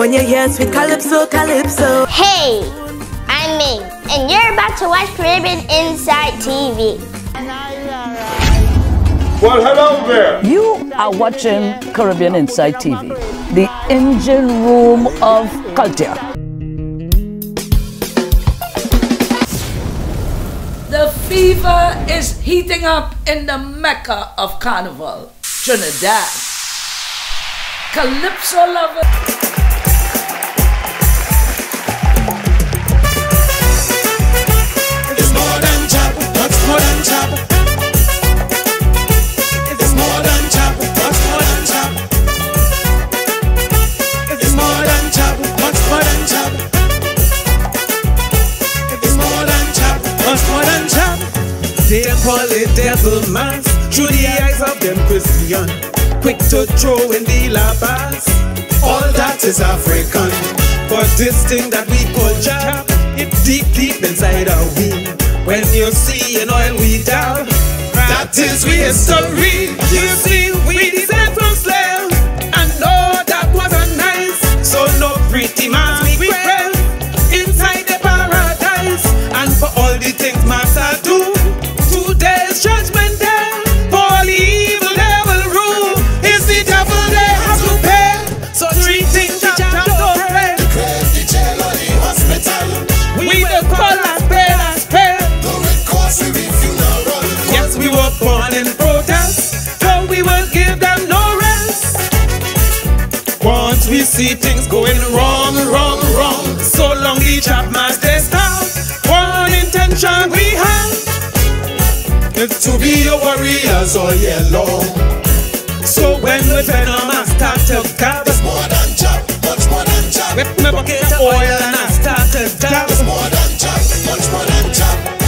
when you hear sweet calypso, calypso. Hey, I'm Ming, and you're about to watch Caribbean Insight TV. Well, hello there. You are watching Caribbean Insight TV, the engine room of culture. The fever is heating up in the mecca of carnival, Trinidad. Calypso lovers. They call it devil mas through the eyes of them Christian. Quick to throw in the labas. All that is African. But this thing that we call jab, it deep, deep inside our we. When you see an oil we down, that is we history. You see, we going wrong, wrong, wrong, so long the chap must stop. One intention we have is to be your warriors all year long. So when the venom has start to gab, It's more than job, much more than job. with my bucket of oil and I start to dab. It's more than job, much more than job.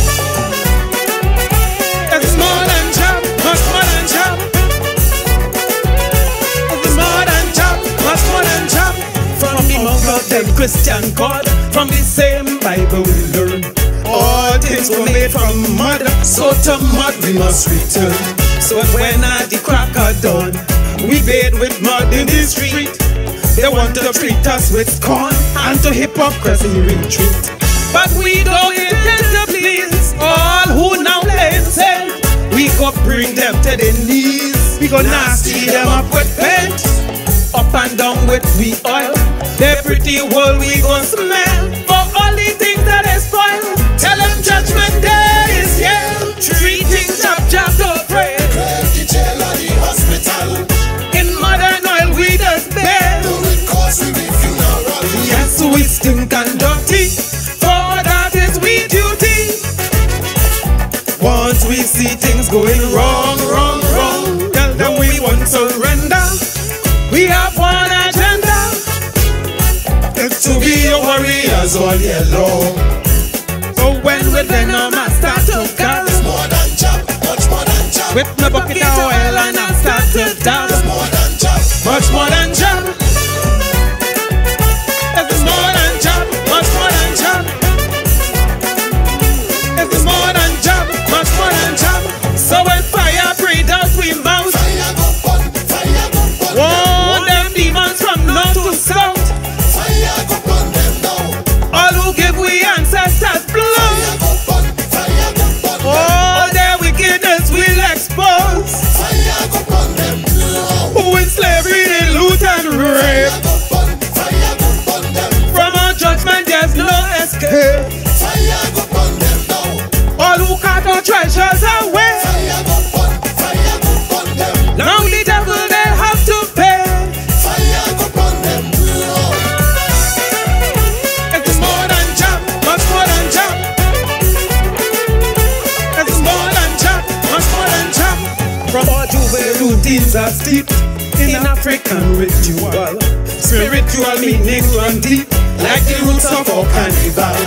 Christian God, from the same Bible we learn. All things were made from mud, so to mud we must return. So when I the crack of dawn, we bathe with mud in the street. They want to treat us with scorn and to hypocrisy retreat. But we don't intend to please all who now play insane. We go bring them to their knees. We go nasty them up with paint. Up and down with we oil. Their pretty world we go smell. For all the things that they spoil. Tell them judgment day is here. Treating jab jab to pray. The jail or the hospital. In modern oil we just bear. The red cross we be funeral. Yes, we stink and dirty. For that is we duty. Once we see things going warriors all year long. So when we venom I start to gas, More than job, much more than with my bucket of oil and I start to dance. More than job. Much more than job. African ritual. Spiritual meaning run deep, like the roots of our carnival.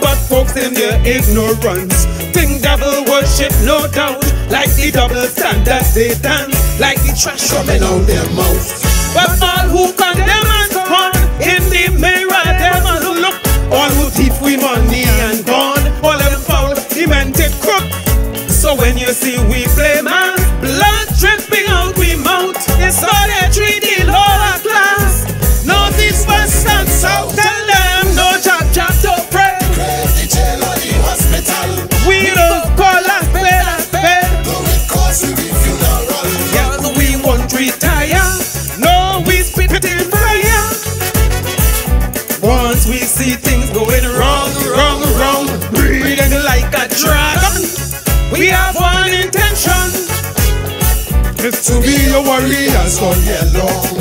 But folks in their ignorance think devil worship, no doubt. Like the double standards they dance, like the trash coming out their mouth. But all who condemn and scorn in the mirror, them all look. All who thief we money and gone, all them foul, demented crook. So when you see we play man, out, tell them no chop chop to pray. Praise the jail or. We, don't call us pay us pay. Though it costs the funeral. Yeah, we won't retire. No, we spit in fire. Once we see things going wrong, wrong, wrong, breathing like a dragon. We have one intention. It's to be a warrior's on yellow.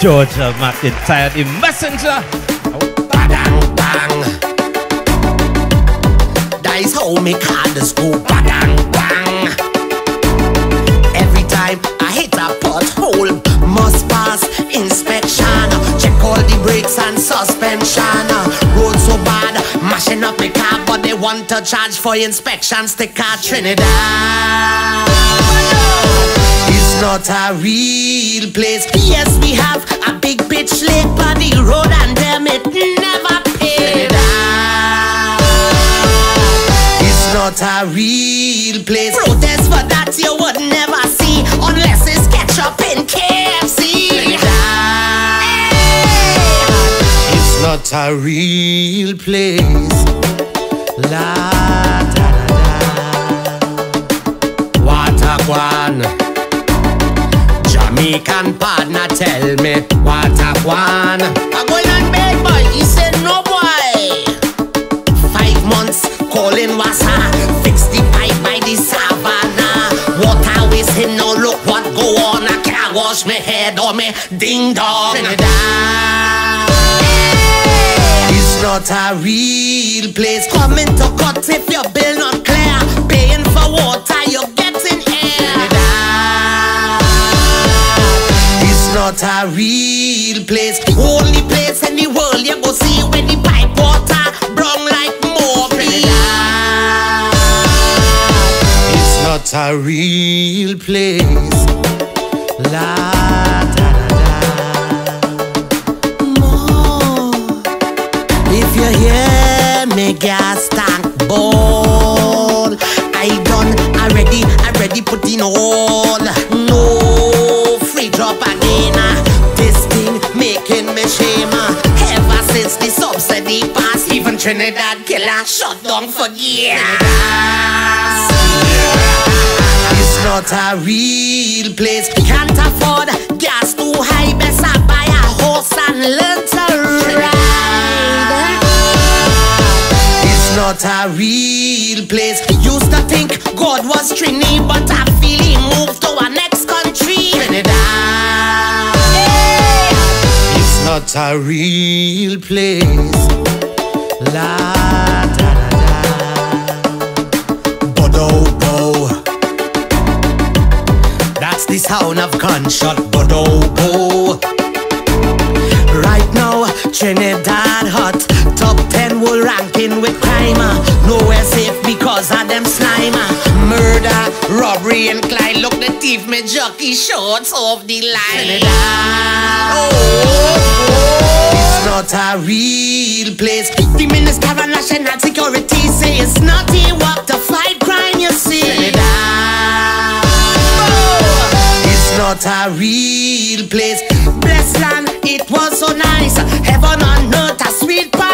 Georgia McIntyre, the messenger. Badang bang. That is how me cars go badang bang. Every time I hit a pothole, must pass inspection. Check all the brakes and suspension. Road so bad, mashing up my car, but they want to charge for inspection. Sticker Trinidad. It's not a real place. Yes, we have a big bitch lake by the road, and damn it never paid. It's not a real place. Protest for that you would never see unless it's ketchup in KFC. It's not a real place. La Jamaican partner tell me what I want. I go and beg boy, he said no boy. Five months calling WASA, fix the pipe by the savannah. Water wasting, no look what go on. I can't wash my head or me ding dong. It's not a real place. Coming to cut if your not a real place. Only place in the world you go see when the pipe water brown like Moby. It's not a real place. La Trinidad killer shut down for years. It's not a real place. Can't afford gas too high. Best I buy a horse and learn to ride. It's not a real place. Used to think God was Trini, but I feel he moved to our next country. Trinidad. It's not a real place. La da da da. Bodo bo. That's the sound of gunshot. Bodo bo. Right now, Trinidad hot. Top 10 world ranking with crime. Nowhere safe robbery, and Clyde. Look, the thief me jockey shorts off the line. Oh, it's not a real place. The Minister of National Security say it's not a work to fight crime, you see. Trinidad. Oh, it's not a real place. Blessed land, it was so nice. Heaven on earth, a sweet paradise.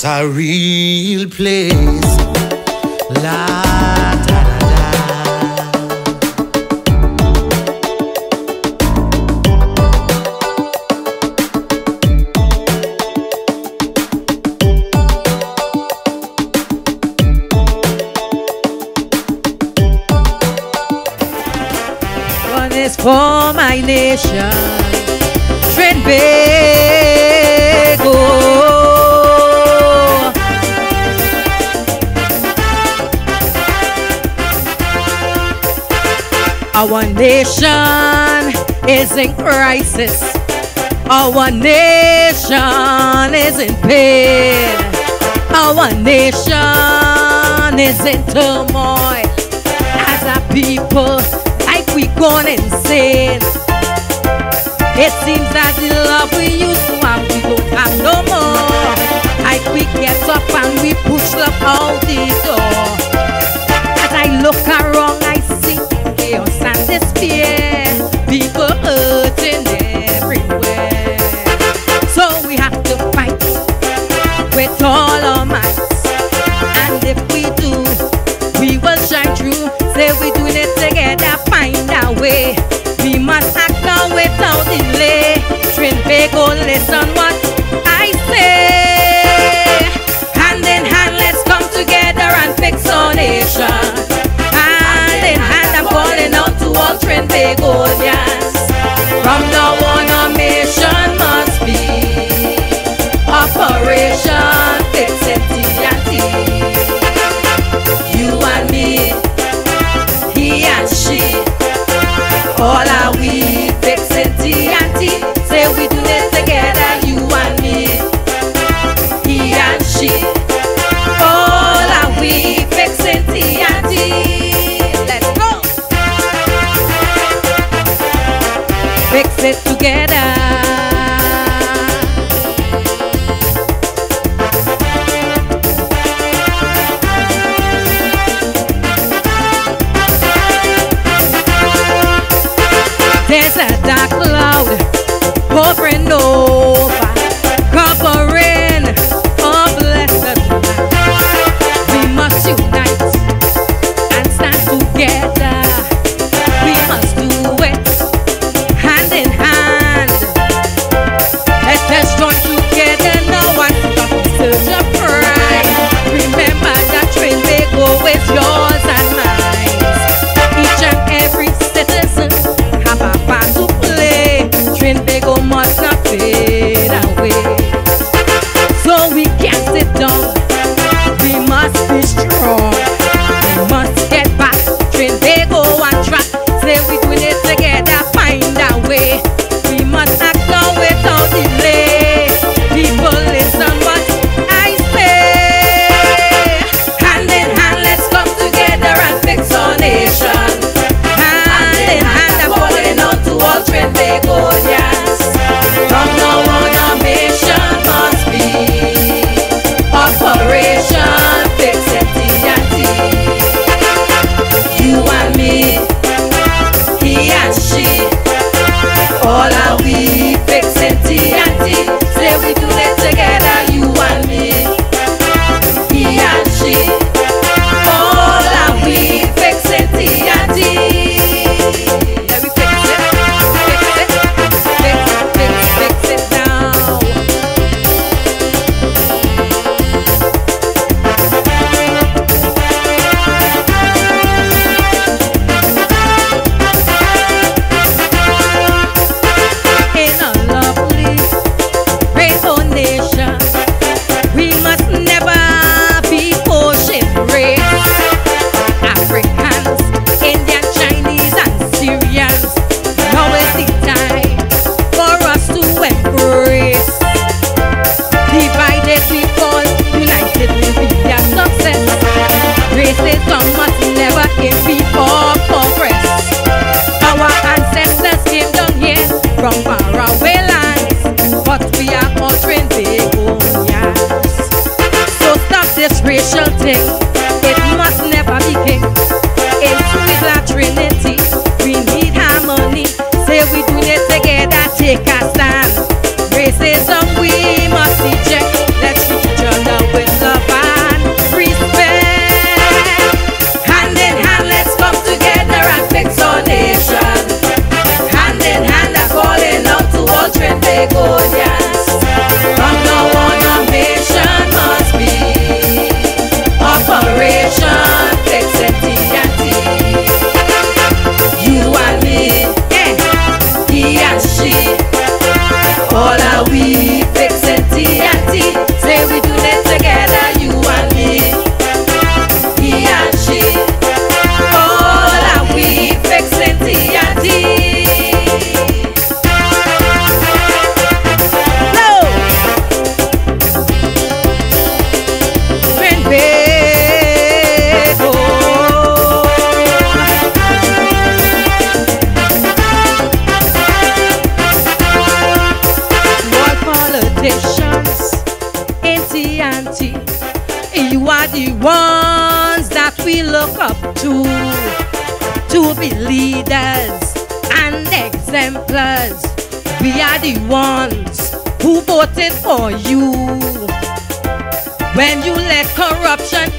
It's a real place. La da da da. One is for my nation. Our nation is in crisis. Our nation is in pain. Our nation is in turmoil. As a people, like we gone insane. It seems that the love we used to have, we don't have no more. Like we get up and we push love out the door. As I look around chaos and despair. People hurting everywhere. So we have to fight with all our might. And if we do, we will shine through. Say we're doing it together, find our way. We must act now without delay. Listen what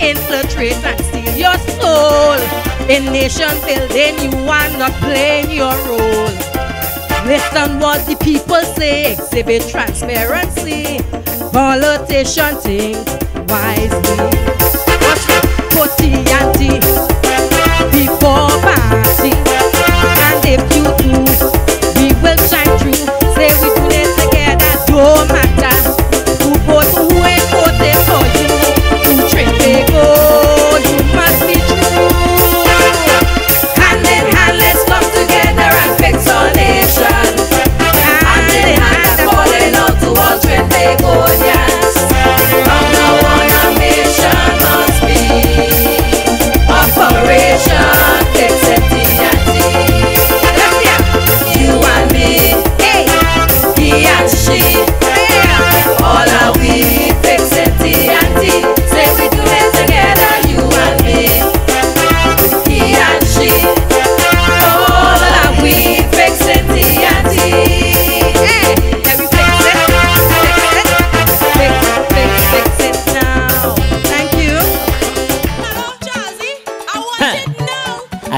infiltrate and steal your soul in nation building, you are not playing your role. Listen what the people say, exhibit transparency. Politician think wisely.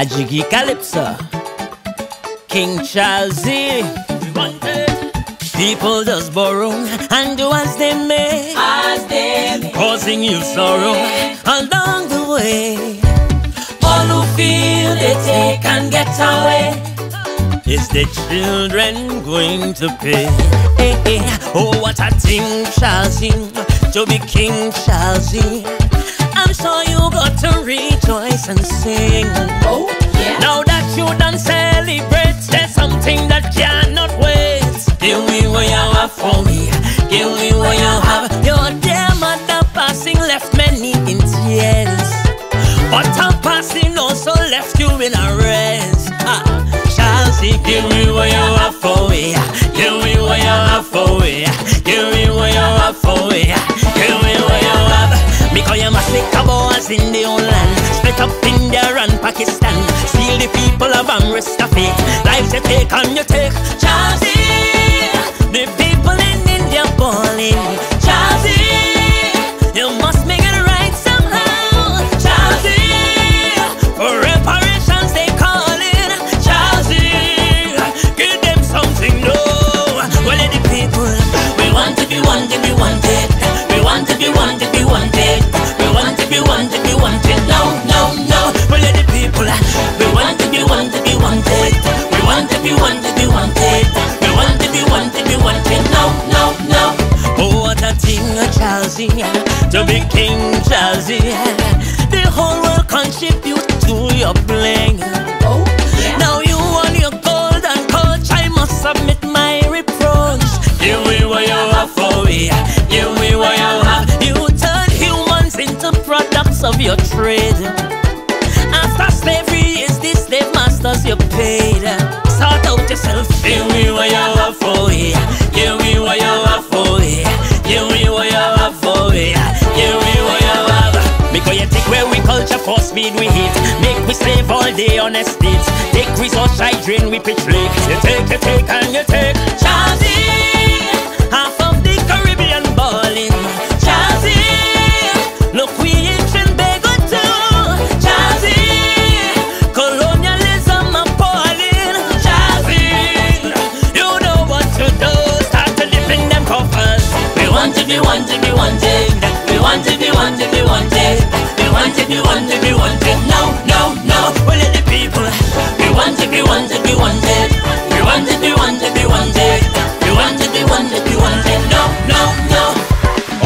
A jiggy calypso. King Charlsie. People just borrow and do as they may. As they may. Causing you sorrow along the way. All who feel they take and get away. Is the children going to pay? Hey, hey. Oh, what a thing, Charlsie. To be King Charlsie. I'm you got to rejoice and sing. Oh, yeah. Now that you done celebrate, there's something that cannot wait. Give me what you have for me. Give me what you have. Your dear mother passing left many in tears. But her passing also left you in a rest. Ah, Charlsie, give me what you have for me. Give me what you have for me. Give me what you have for me in the old land. Split up India and Pakistan. Steal the people of Amrestafi. Lives you take and you take. Charlsie, the people in India balling. Charlsie, you must make it right somehow. Charlsie, for reparations they calling. Charlsie, give them something new. Well, the people, we want to be wanted, we wanted. We want to be wanted. Charlsie, to be King Charlsie. The whole world contribute to your bling. Oh, Now you want your gold and coach, I must submit my reproach. Give me what you have for me. Give me what you have. You turn humans into products of your trade. After slavery is the slave masters you paid. Sort out yourself. Give me what you have for me. Give me what you have for me. Give me what you take where we culture for speed we hit. Make we slave all day on estates. Take resource I drain we pitch lake. You take, you take, and you take. Chazzy, half of the Caribbean balling. Chazzy, look we in Trinbago too. Chazzy, colonialism appalling. Chazzy, you know what to do. Start to dip them coffers. We want to be wanted, be want it, we want it, we want it. We want it, we want we want it. No, no, no, we let the people. We want it, we want it, we want it. We want it, we want it, we want it. We want we want we want it. No, no, no.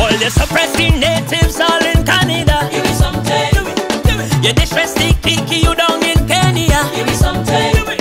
All the suppressing natives all in Canada. Give me some tape. You distress the kiki you down in Kenya. Give me some tape.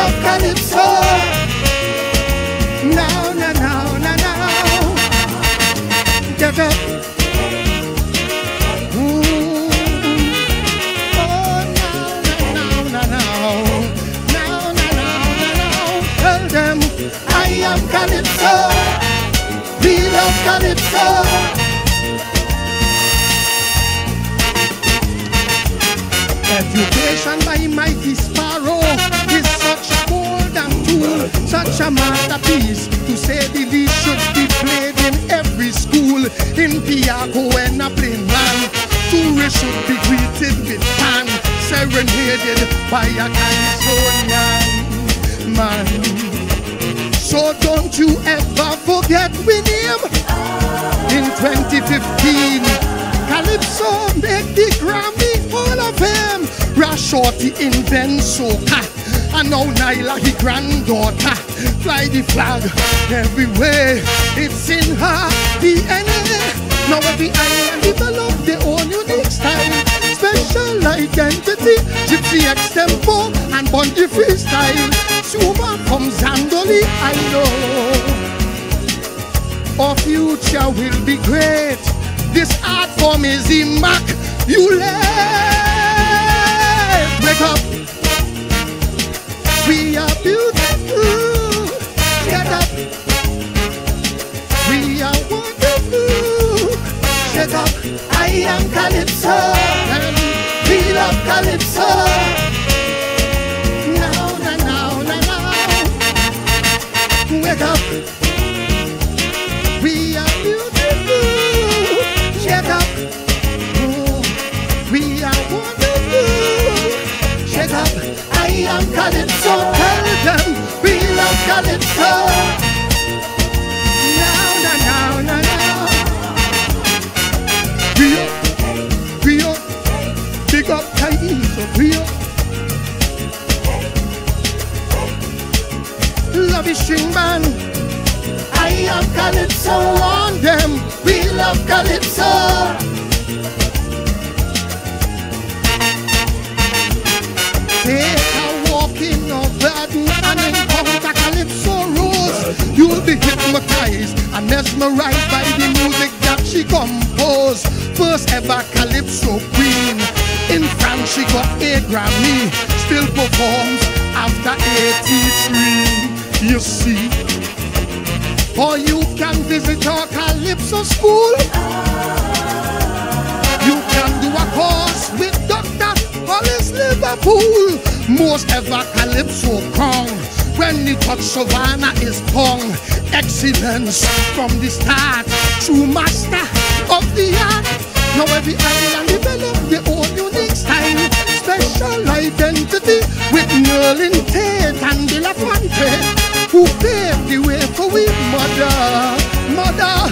Love Calypso. Now, now, now, now, now. Get up. I am Calypso. We love Calypso. Education by Mighty Sparrow such a masterpiece. To say the least should be played in every school, in Piaco and a plain land. Tourists should be greeted with pan, serenaded by a Calypsonian man. So don't you ever forget we name in 2015. Calypso make the Grammy Hall of Fame. Ras Shorty invent soca. And now Nailah, his granddaughter, fly the flag everywhere. It's in her DNA. Now every island develop their own unique style. Special identity, Gypsy extempo and Bungie freestyle. Suma from Zandoli, I know our future will be great. This art form is immaculate. Wake up. We are beautiful. Get up. We are wonderful. Shut up. I am Calypso. We love Calypso. Now, now, now, now. Wake up. I am Calypso. Tell them we love Calypso. Now, now, now, now, now. Rio, Rio, big up Chinese of Rio. Love is string band. I am Calypso on them. We love Calypso. Hypnotized and mesmerized by the music that she composed. First ever Calypso queen. In France she got a Grammy. Still performs after 83. You see. Or you can visit our Calypso school. You can do a course with Dr. Hollis Liverpool. Most ever Calypso crown. When the touch Savannah is tongue. Excellence from the start. True master of the art. Now every island develop their own unique style. Special identity with Merlin Tate and De La Fuente who paved the way for we mother, mother.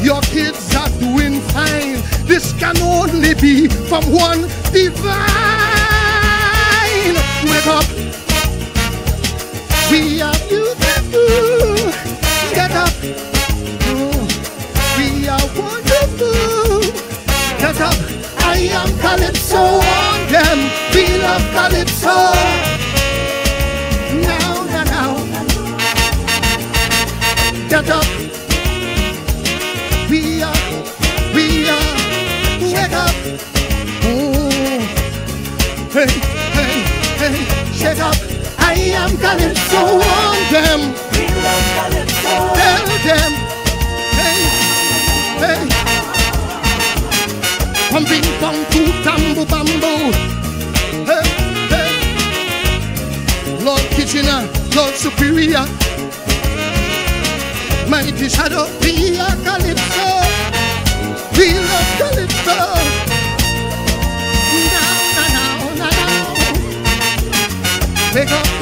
Your kids are doing fine. This can only be from one divine. Wake up. We are beautiful. Get up. We are wonderful. Get up. I am Calypso on them. We love Calypso. Now, now, now. Get up. We are, we are. Wake up. Hey calypso on them. We love calypso. Tell them. Hey, hey. From bing bong to tambo bambo. Hey, hey. Lord Kitchener, Lord Superior. Mighty shadow, we are calypso. We love calypso. Pick up.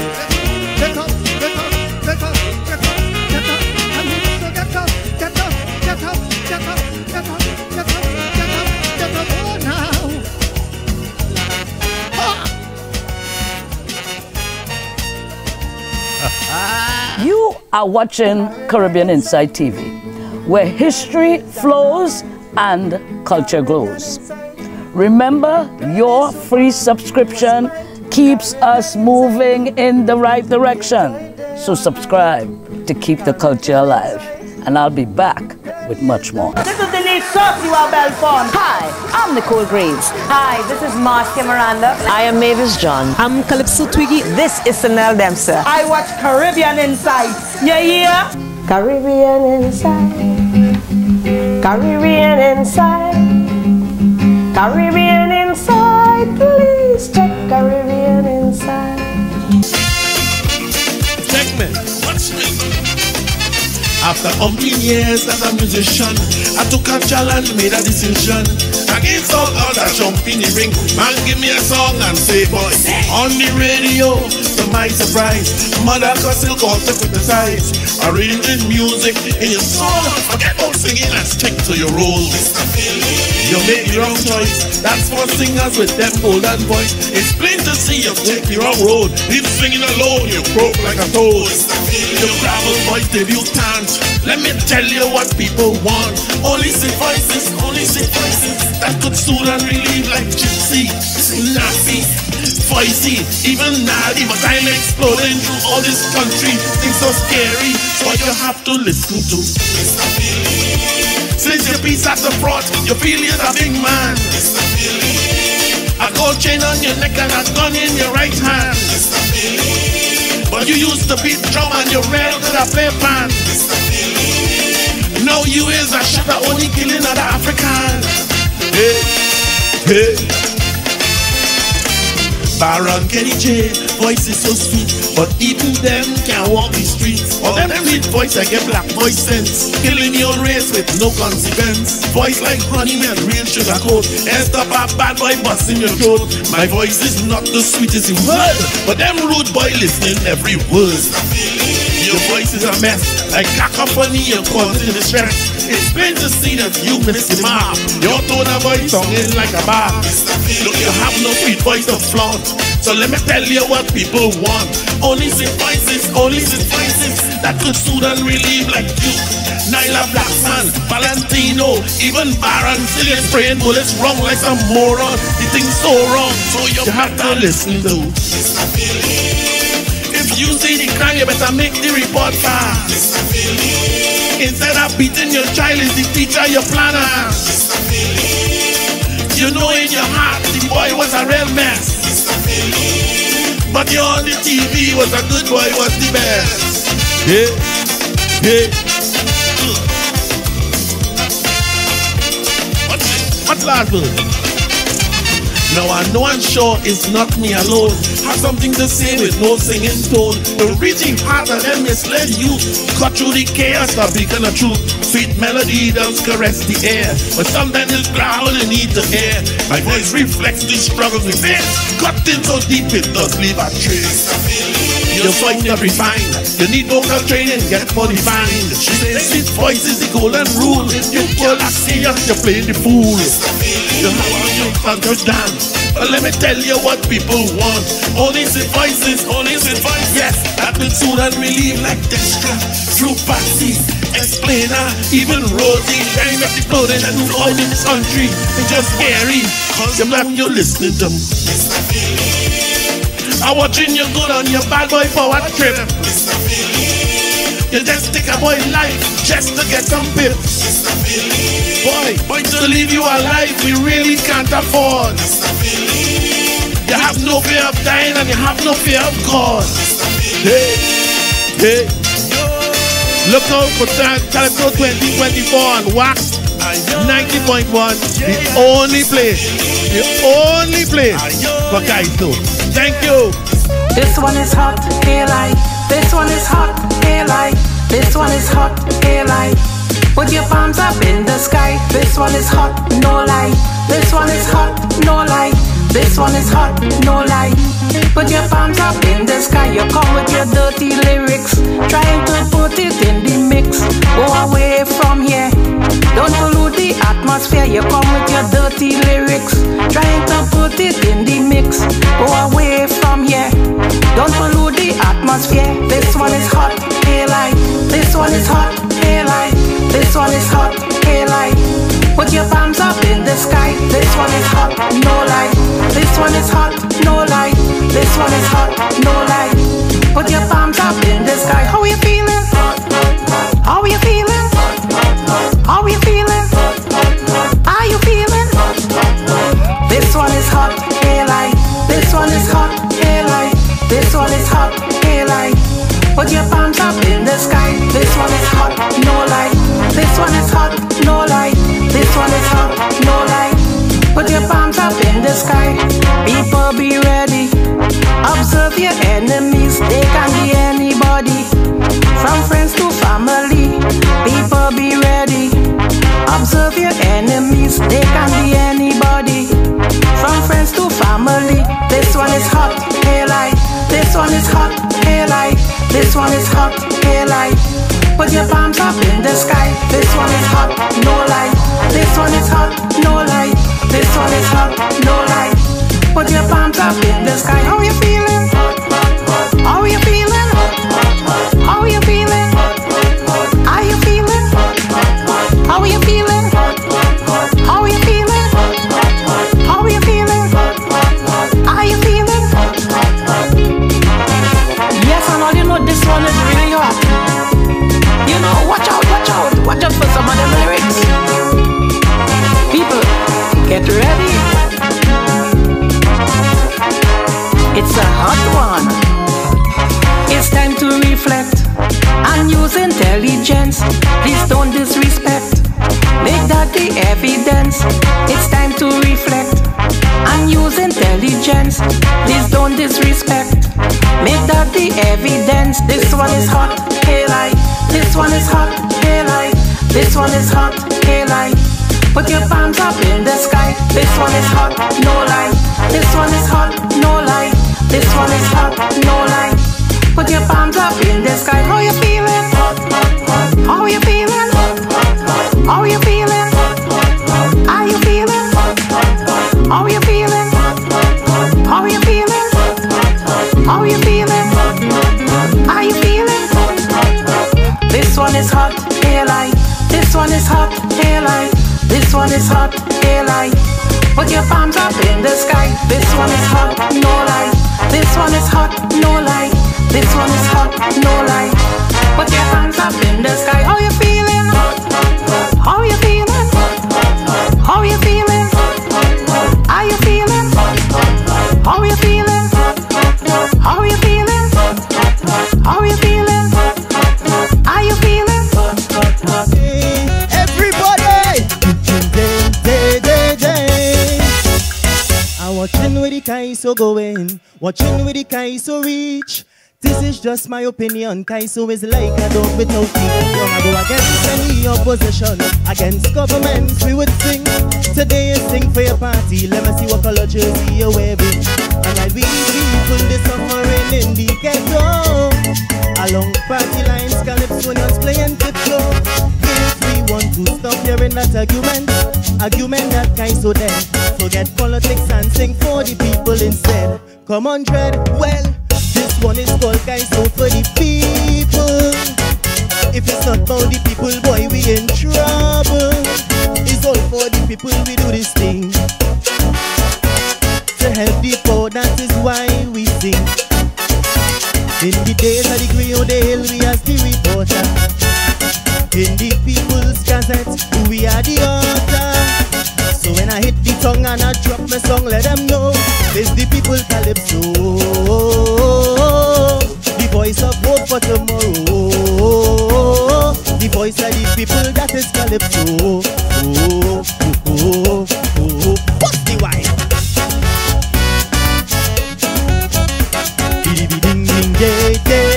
You are watching Caribbean Insight TV, where history flows and culture glows. Remember, your free subscription keeps us moving in the right direction. So subscribe to keep the culture alive. And I'll be back with much more. This is Denise you are Belfon. Hi, I'm Nicole Graves. Hi, this is Marcia Miranda. I am Mavis John. I'm Calypso Twiggy. This is Sanelle Dempster. I watch Caribbean Insight. Yeah, yeah. Caribbean Insight. Caribbean Insight. Caribbean Insight. Please check Caribbean Insight. Check me. Watch me. After umpteen years as a musician, I took a challenge, made a decision. Against all other jump in the ring, man, give me a song and say, boy, on the radio, to my surprise, Mother Castle called to criticize. Arranging music in your song, forget about singing and stick to your role. You make the wrong choice. That's for singers with them golden voice. It's plain to see you take the wrong road. Leave singing alone, you croak like a toad. Your gravel voice debutante. Let me tell you what people want. Only sing voices, only sing voices that could soothe and relieve like gypsy, nasty, voicey, even naughty. But I'm exploding through all this country. Things so scary, so you have to listen to. Since your piece at the front, you feel a big man. A gold chain on your neck and a gun in your right hand. But you used to beat drum and you ran to the play pan. Now you is a shooter only killing other Africans. Hey, hey. Baron Kenny J, voice is so sweet, but even them can't walk the streets. Or them sweet voice, I get black voice sense, killing your race with no consequence. Voice like running man, real sugar coat. Asked up a bad boy busting your throat. My voice is not the sweetest in world, but them rude boy listening every word. Your voice is a mess, like cacophony, you're causing distress. It's pain to see that you miss the mark. Your tone of voice sounding like a bar. Look, you have no sweet voice to flaunt. So let me tell you what people want. Only sing voices, only sing voices that could soothe and relieve like you. Nailah Blackman, Valentino, even Baron, still is spraying bullets wrong like some moron. The thing's so wrong, so you, have to listen to. You see the crime, you better make the report fast. Instead of beating your child, is the teacher your planner. You know in your heart the boy was a real mess. But you on the TV was a good boy, was the best. Yeah, yeah. What's? What's last word? Now I know I'm sure it's not me alone. Have something to say with no singing tone. The reaching heart of them misled you. Cut through the chaos, the beacon of truth. Sweet melody does caress the air. But sometimes it's growl you need to hear. My voice reflects the struggles we face. Cut in so deep it does leave a trace. Your voice not refined. You need vocal training, get more defined. She says sweet voice is the golden rule. If you pull a serious, you're playing the fool. You have conquer dance. But let me tell you what people want. Only sweet voices, only sweet voices. Yes, that will soothe and relieve like Destra. Through Patsy, explainer, even Rosie. Carrying up the clothing and all in this country. It's just scary. Cause you're not you're listening to I'm watching you good on your bad boy for forward trip. You just take a boy life just to get some pip. Boy, boy, to leave you alive, we really can't afford. You have no fear of dying and you have no fear of God. Hey, hey. Look out for Tra- Calypso 2024 on Wack 90.1. The only place, the only place for Kaiso. Thank you. This one is hot, hair light. This one is hot, hair light. This one is hot, hair light. Put your palms up in the sky. This one is hot, no light. This one is hot, no light. This one is hot, no light. Put your palms up in the sky. You come with your dirty lyrics, trying to put it in the mix. Go away from here. Don't pollute the atmosphere. You come with your dirty lyrics, trying to put it in the mix. Go away from here. Don't pollute the atmosphere. This one is hot, hair light. This one is hot, hair light. This one is hot, hair light. Put your palms up in the sky. This one is hot, no light. This one is hot, no light. This one is hot, no light. Put your palms up in the sky. How you feeling? How you feeling? How you Put your palms up in the sky. This one is hot, no light. This one is hot, no light. This one is hot, no light. Put your palms up in the sky. People be ready. Observe your enemies. They can be anybody. From friends to family. People be ready. Observe your enemies. They can be anybody. From friends to family. This one is hot, hair light. This one is hot, hair light. This one is hot, hair light. Put your palms up in the sky. This one is hot, no light. This one is hot, no light. This one is hot, no light. Put your palms up in the sky. How you feeling? Is hot, watching where the Kaiso reach. This is just my opinion. Kaiso is like a dog without teeth. Gonna go against any opposition, against government, We would sing. Today is sing for your party. Let me see what color jersey you're wearing. And I we people the suffering in the ghetto. Along party lines, Calypsonians playing tiptoe. Want to stop hearing that argument, argument that Kaiso then forget politics and sing for the people instead. Come on, Dread. Well, this one is called Kaiso for the people. If it's not for the people, boy, we in trouble. It's all for the people we do this thing. To help the poor, that is why we sing. In the days of the the Hill, we are the reporter. In the People's Gazette, we are the author. So when I hit the tongue and I drop my song, let them know it's the people calypso. The voice of hope for tomorrow. The voice of the people that is Calypso. Oh, oh, oh, oh. What's the wine? Ding ding day day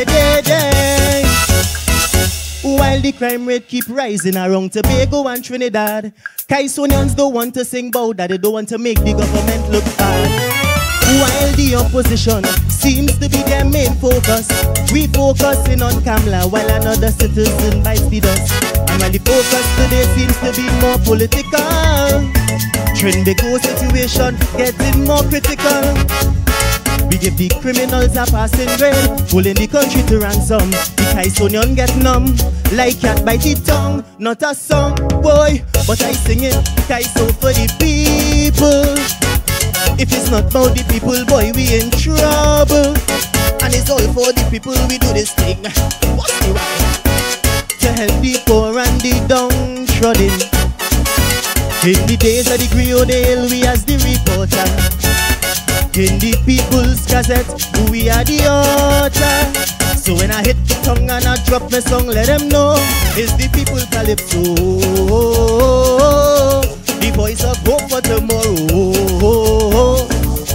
While the crime rate keep rising around Tobago and Trinidad, Kaisonians don't want to sing about that. They don't want to make the government look bad. While the opposition seems to be their main focus, we focusing on Kamla while another citizen bites the dust. And while the focus today seems to be more political, Trinbago situation getting more critical. We give the criminals a passing grade, pulling the country to ransom. The Kaisonian get numb, like cat bite the tongue. Not a song, boy, but I sing it. Kaiso for the people. If it's not about the people, boy, we in trouble. And it's all for the people we do this thing. What's the right? To help the poor and the downtrodden. In the days of the griot Dale, we as the reporter. In the People's Gazette, we are the author. So when I hit the tongue and I drop my song, let them know it's the people calypso. The voice of hope for tomorrow.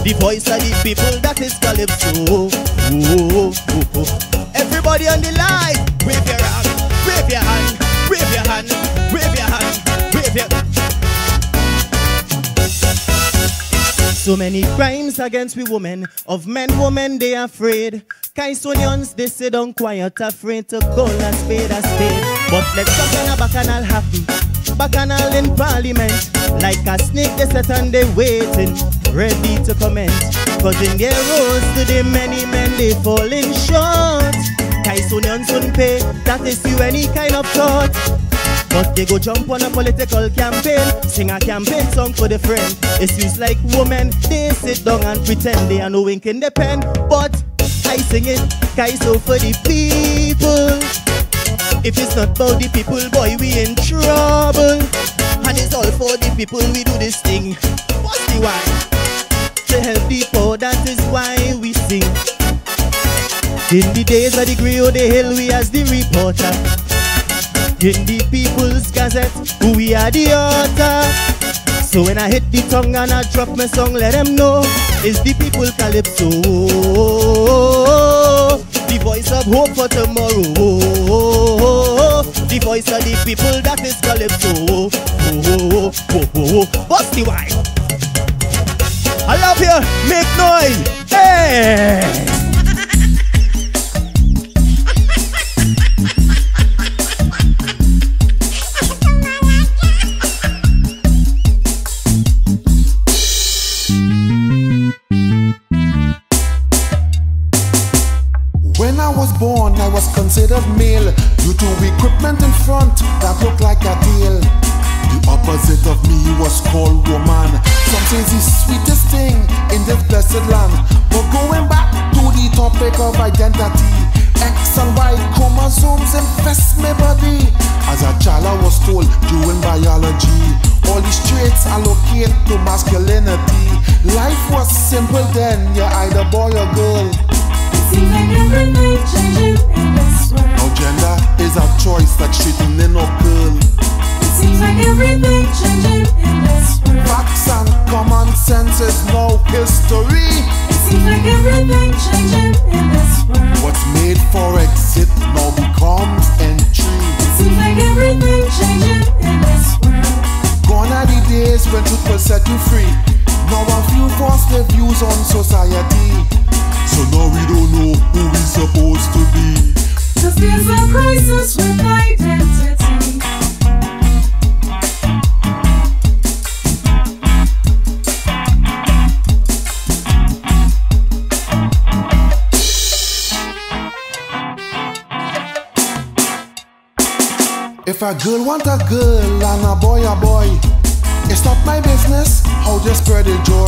The voice of the people that is calypso. Everybody on the line, wave your hand, wave your hand, wave your hand, So many crimes against we women, of men, women, they afraid. Kaisonians, they sit down quiet, afraid to call a spade a spade. But let's bacchanal, bacchanal happen, bacchanal in parliament. Like a snake, they sit and they waiting, ready to comment. Cause in their roles to the many men, they falling short. Kaisonians wouldn't pay, that is you any kind of thought. But they go jump on a political campaign, sing a campaign song for the friend. It seems like women, they sit down and pretend they are no ink in the pen. But I sing it, Kaiso for the people. If it's not about the people, boy, we in trouble. And it's all for the people we do this thing. What's the why? To help the poor, that is why we sing. In the days of the griot, oh, the hill, we as the reporter. In the People's Gazette, we are the author. So when I hit the tongue and I drop my song, let them know it's the people calypso. The voice of hope for tomorrow. The voice of the people that is calypso. What's the why? I love you. Make noise. Hey. A girl want a girl and a boy a boy, it's not my business how they spread the joy.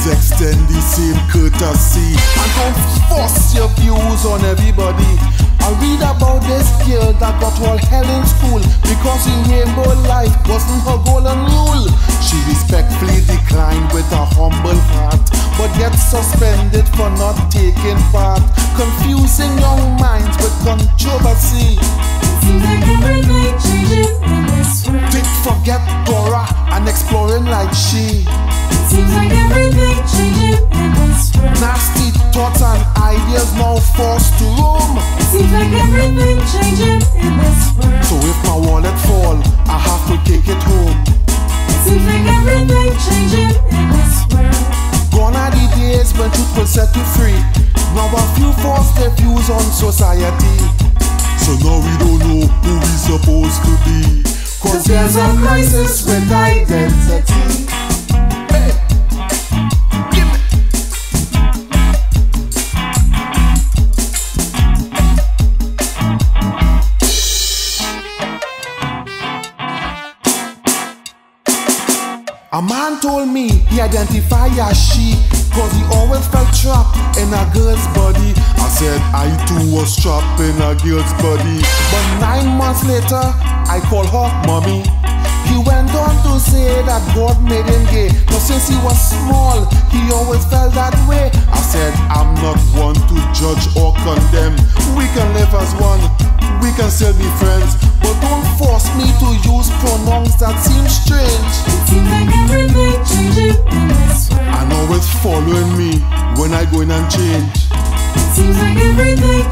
So please extend the same courtesy and don't force your views on everybody. I read about this girl that got all hell in school because in rainbow life wasn't her golden rule. She respectfully declined with a humble heart, but gets suspended for not taking part. confusing young minds with controversy. Seems like everything changing in this world. Did forget Dora and exploring like she. Seems like everything changing in this world. Nasty thoughts and ideas now forced to roam. Seems like everything changing in this world. So if my wallet fall, I have to take it home. Seems like everything changing in this world. Gone are the days when truth will set you free. Now a few force their views on society. So now we don't know who we supposed to be. Cause there's a crisis with identity. A man told me he identified as she Cause he always felt trapped in a girl's body. I said I too was trapped in a girl's body. But nine months later, I called her mommy He went on to say that God made him gay. But since he was small, he always felt that way. I said I'm not one to judge or condemn. We can live as one, we can still be friends. But don't force me to use pronouns that seem strange. Seems like everything changing in this world. I know it's following me when I go in and change. Seems like everything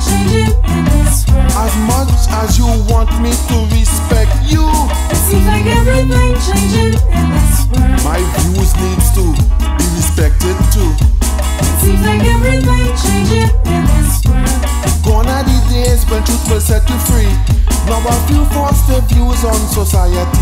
on society.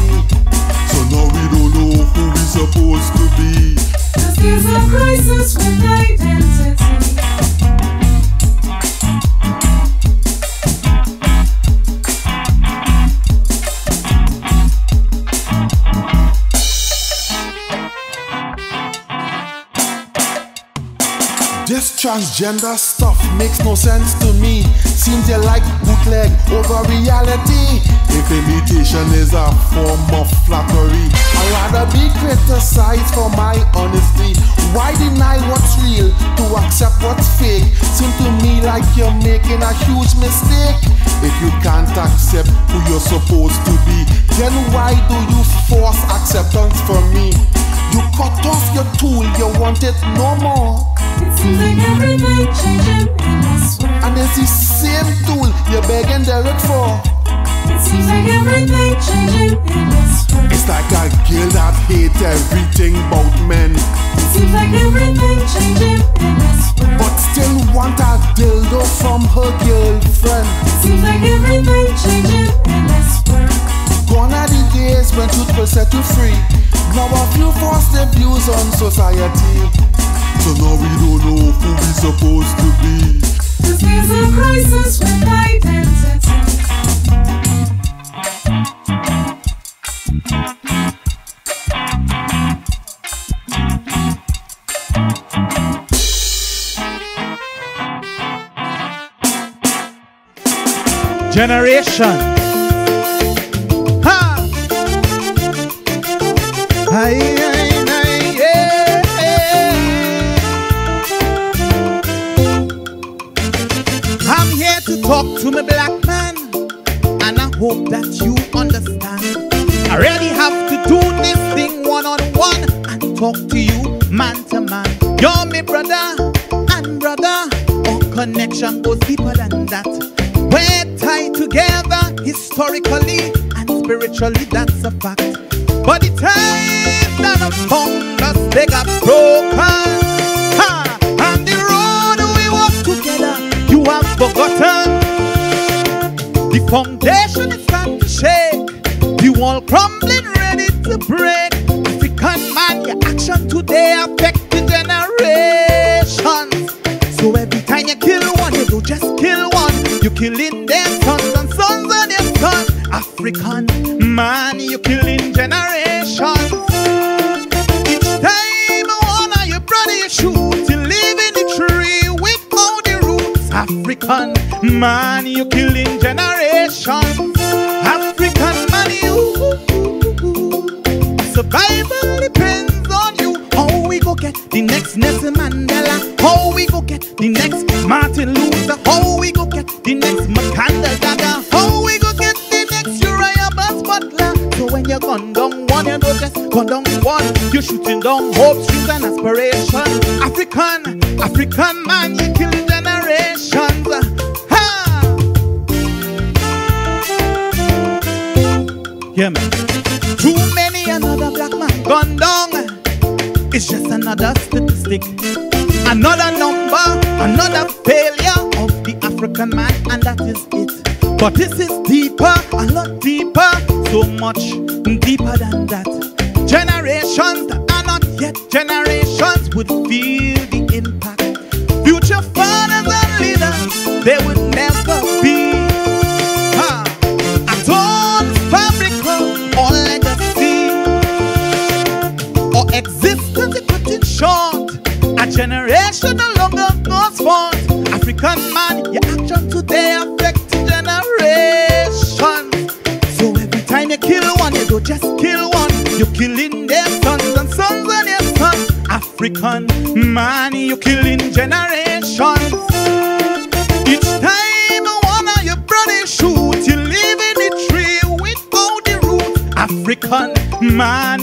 Transgender stuff makes no sense to me. Seems they like bootleg over reality. If imitation is a form of flattery, I'd rather be criticized for my honesty. Why deny what's real to accept what's fake? Seems to me like you're making a huge mistake. If you can't accept who you're supposed to be, then why do you force acceptance from me? You cut off your tool, you want it no more. It like everything changing in this world. And it's the same tool you're begging Derek for. It seems like everything changing in this world. It's like a girl that hate everything about men, It seems like everything changing in this world. but still want a dildo from her girlfriend. It seems like everything changing in this world. Gone are the days when truth will set you free. Now a few force their views on society. So now we don't know who we supposed to be. Cause there's a crisis with identity. Generation. Ha! Aye, aye, aye, and that's a fact. But the time that I found us, they got broken. Ha! And the road we walk together, you have forgotten. The foundation another failure of the African man, and that is it. But this is deeper, a lot deeper, so much deeper than that. Generations that are not yet generations would feel the impact. Future fathers generation no longer goes forth. African man, your action today affect generation. So every time you kill one, you don't just kill one. You're killing their sons and sons and their sons. African man, you're killing generations. Each time one of your brothers shoot, you leave in the tree without the root. African man,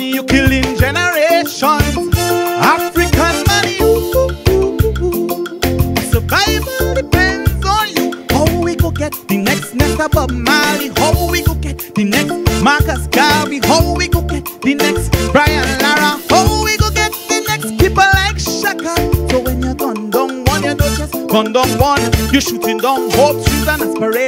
Marcus Garvey? How we go get the next Brian Lara? How we go get the next people like Shaka? So when you're gone down one, you don't just gone down one. You're shooting down hopes, dreams, and aspirations.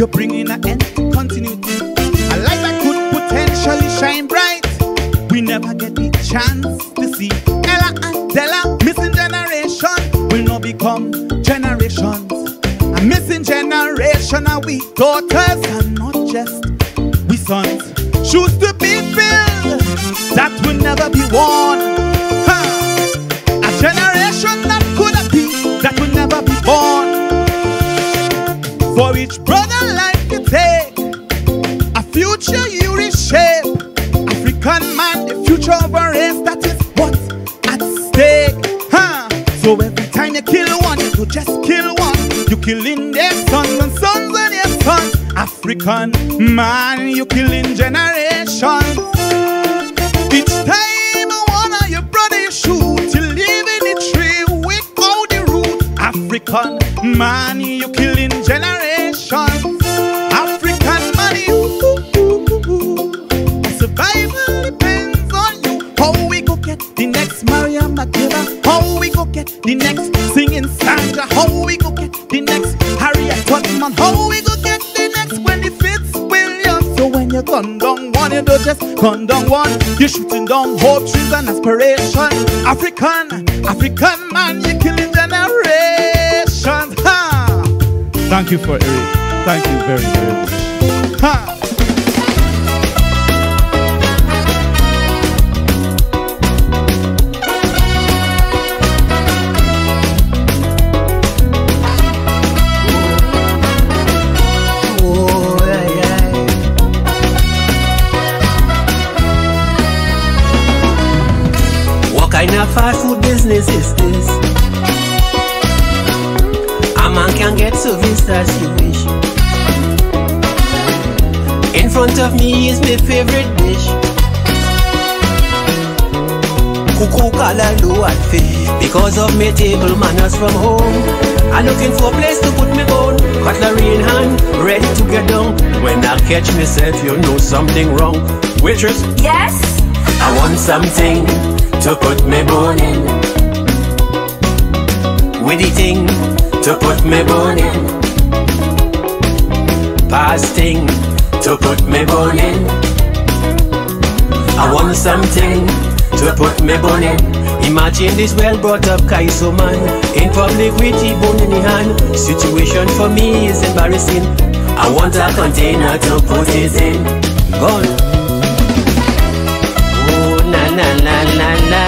You're bringing an end to continuity. A light that could potentially shine bright. We never get the chance to see Ella and Della missing generation will not become generations. A missing generation are we daughters and not just we sons. Shoes to be filled that will never be worn. Killing their sons and sons and their sons. African man, you killing generations. One. You're shooting down hopes, dreams, and aspiration. African, African man, you're killing generations. Ha! Thank you for it. Thank you very, very much. Ha! As he wish. In front of me is my favorite dish. Cuckoo color low and fish Because of my table manners from home. I'm looking for a place to put me bone. Cutlery in hand, ready to get down. When I catch myself, you know something wrong. Waitress? Yes? I want something to put me bone in. Witty thing to put me bone in Past thing to put me bone in I want something to put me bone in. Imagine this well brought up Kaiso man in public with the bone in hand. Situation for me is embarrassing. I want a container to put it in. Gone. Oh na na na na na.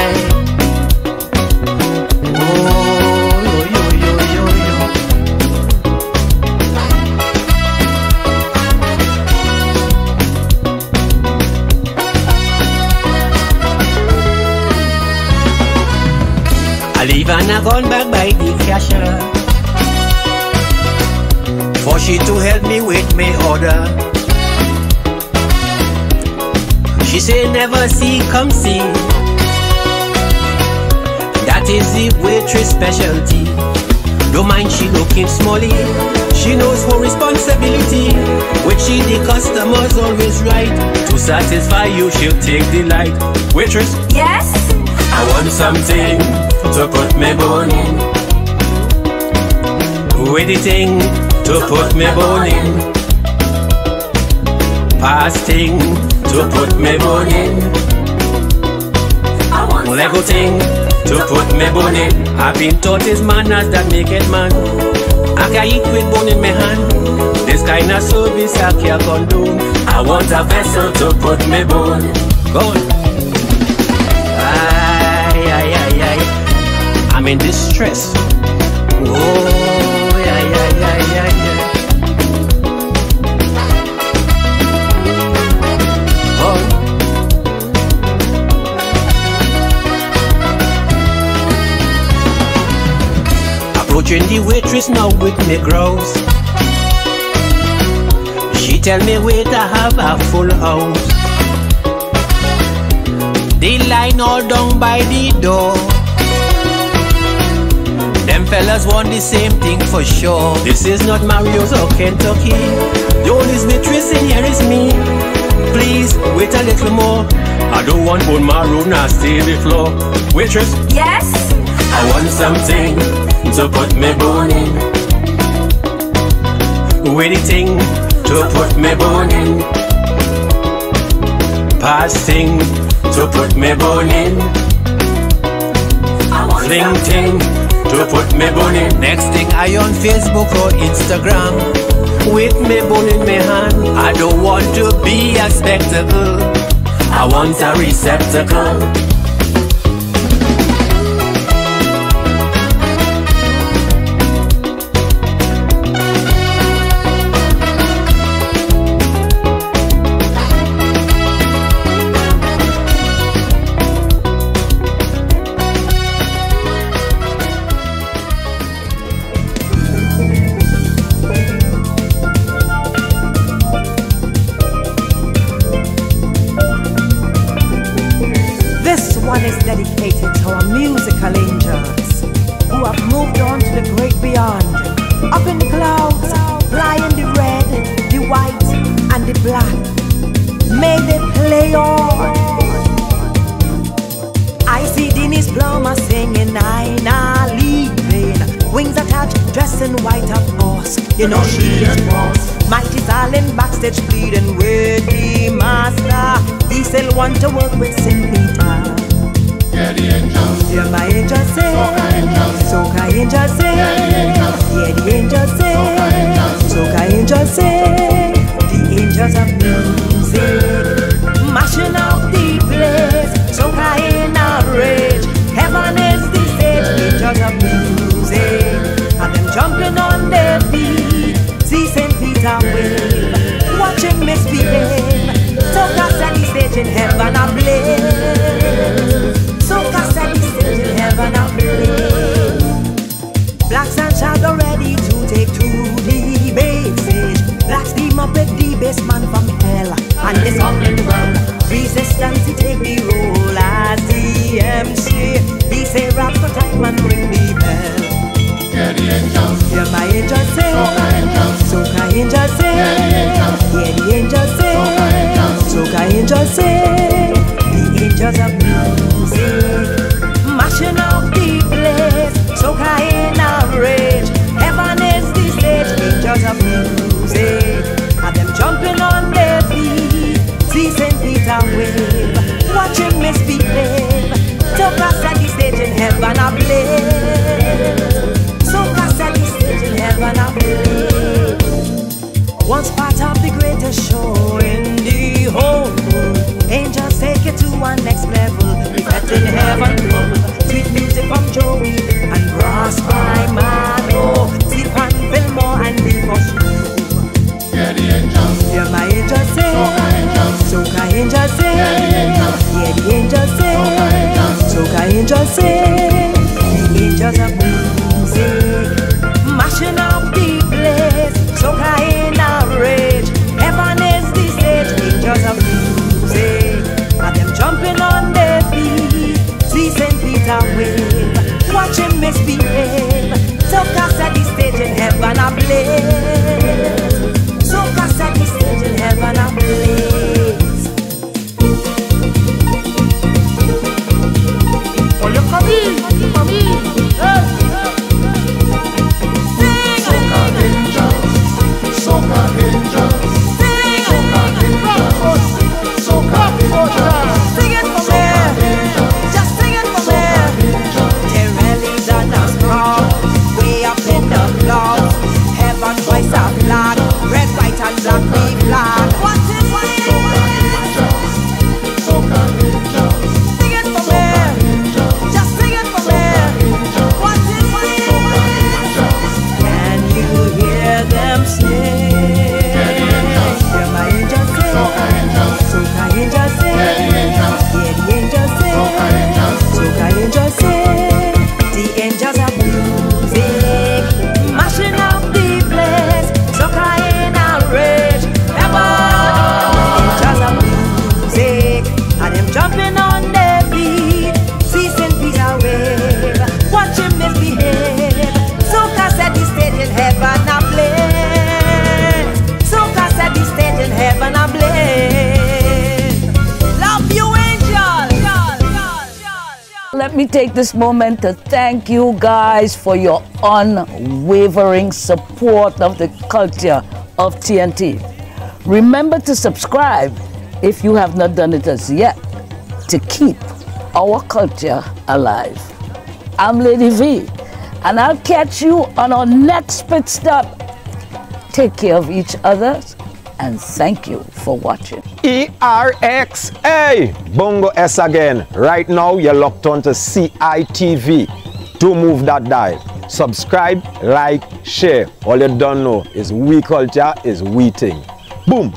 I leave and I gone back by the cashier. For she to help me with my order. She say never see, come see. That is the waitress specialty. Don't mind she looking smally. She knows her responsibility Which she the customers always right. To satisfy you she'll take delight Waitress? Yes? I want something to put me bone in. With the thing to put me bone in. Past thing to put me bone in. Lego thing to put me bone in. I've been taught it's manners that make it man. I can eat with bone in my hand. This kind of service I can't condone. I want a vessel to put me bone. Bone. I'm in distress. Oh, yeah, yeah, yeah, yeah, yeah. Oh. Approaching the waitress now with me grows. She tell me wait, I have a full house. The line all down by the door. Fellas want the same thing for sure. This is not Mario's or Kentucky. The only waitress in here is me. Please wait a little more. I don't want bone marrow nasty the floor. Waitress, Yes? I want something to put me bone in. Thing to put me bone in. Past thing to put me bone in. Fling thing to put me in. Next thing I on Facebook or Instagram. With me bone in my hand. I don't want to be a spectacle. I want a receptacle. Angel heaven take this moment to thank you guys for your unwavering support of the culture of TNT. Remember to subscribe if you have not done it as yet to keep our culture alive. I'm Lady V, and I'll catch you on our next pit stop. Take care of each other, and thank you for watching. ERX. Hey, Bongo S again. Right now, you're locked on to CITV. Do move that dial. Subscribe, like, share. All you don't know is we culture is we thing. Boom.